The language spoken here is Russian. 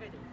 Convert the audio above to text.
面鳥